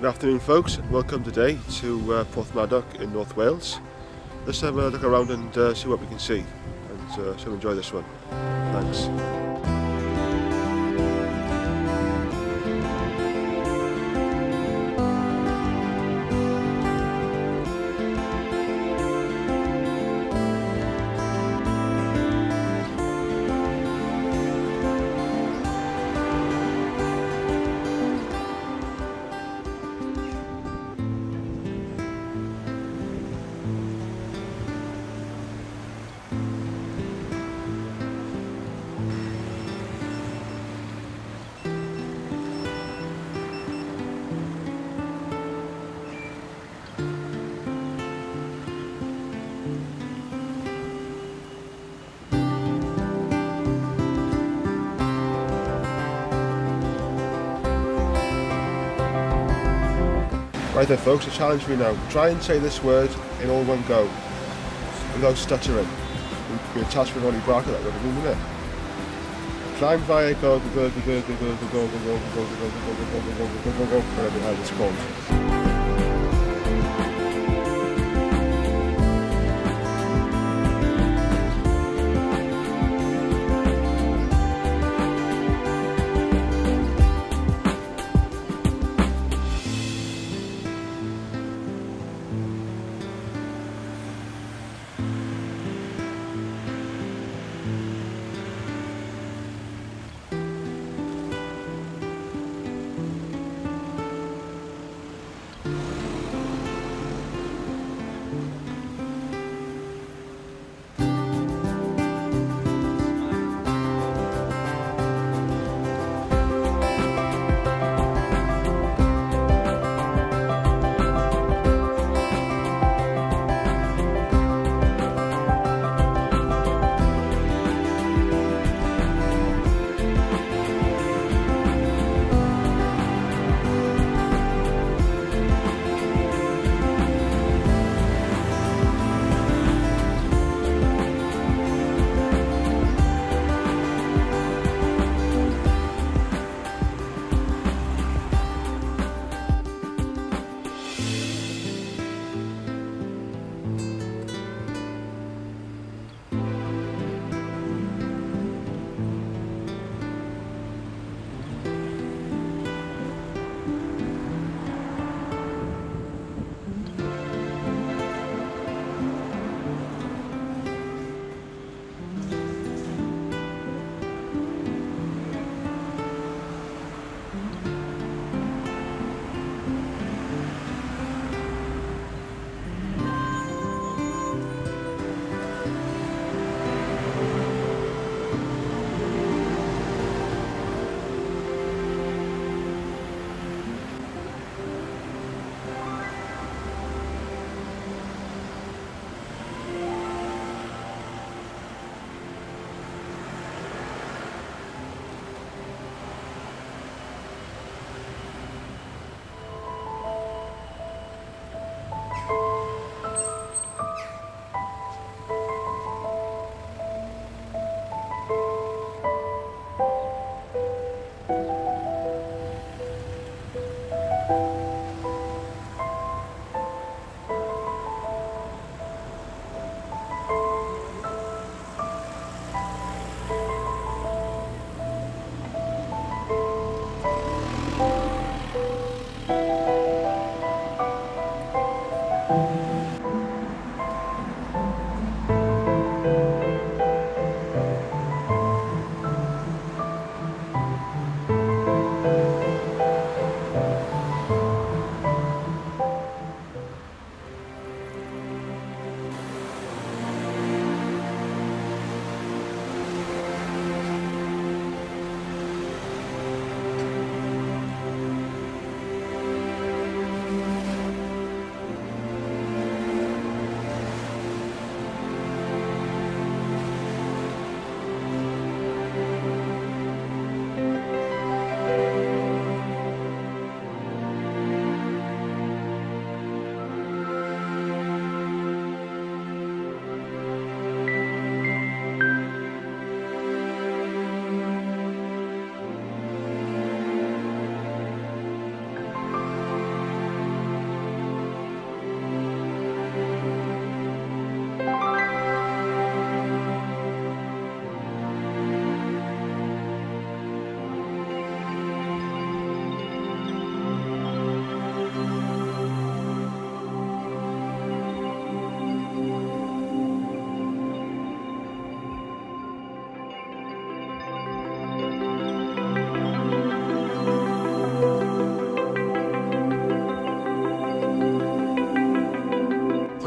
Good afternoon folks, welcome today to uh, Porthmadog in North Wales. Let's have a look around and uh, see what we can see and uh, so enjoy this one. Thanks. Right then folks, a challenge for you now. Try and say this word in all one go, without stuttering. It'd be a task for Ronnie Barker that would have been, wouldn't it? Climb via go go go go go go go go go go go go go go go go go go go whatever the hell it's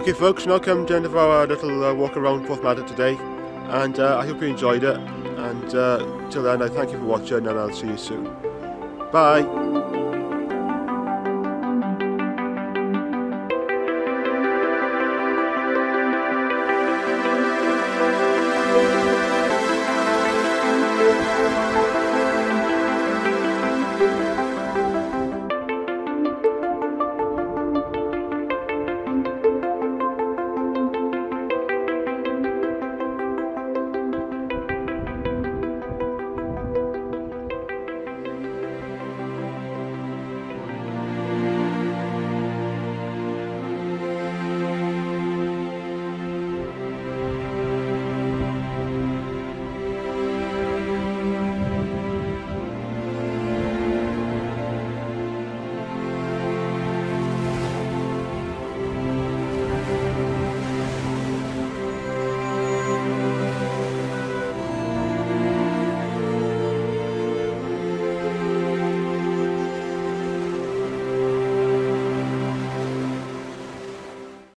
Okay folks, now come end of our little uh, walk around Porthmadog today and uh, I hope you enjoyed it and uh, till then I thank you for watching and I'll see you soon. Bye!